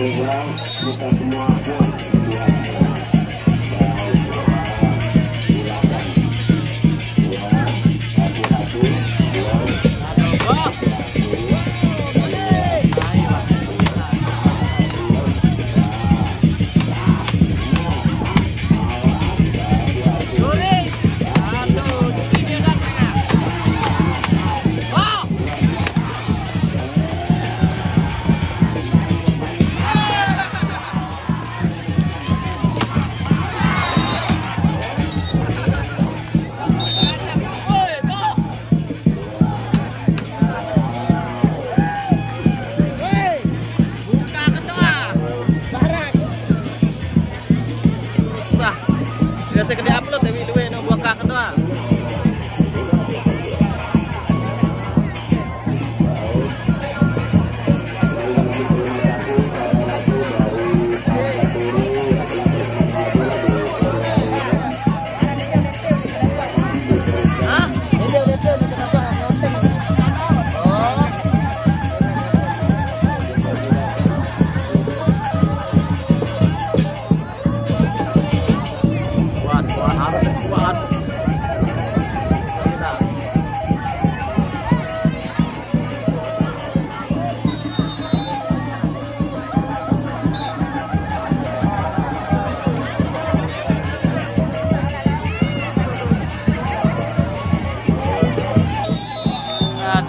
around, look out for my one. Secretaría, ah, pues lo te vi,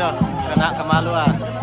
Aduh, kena kemaluan.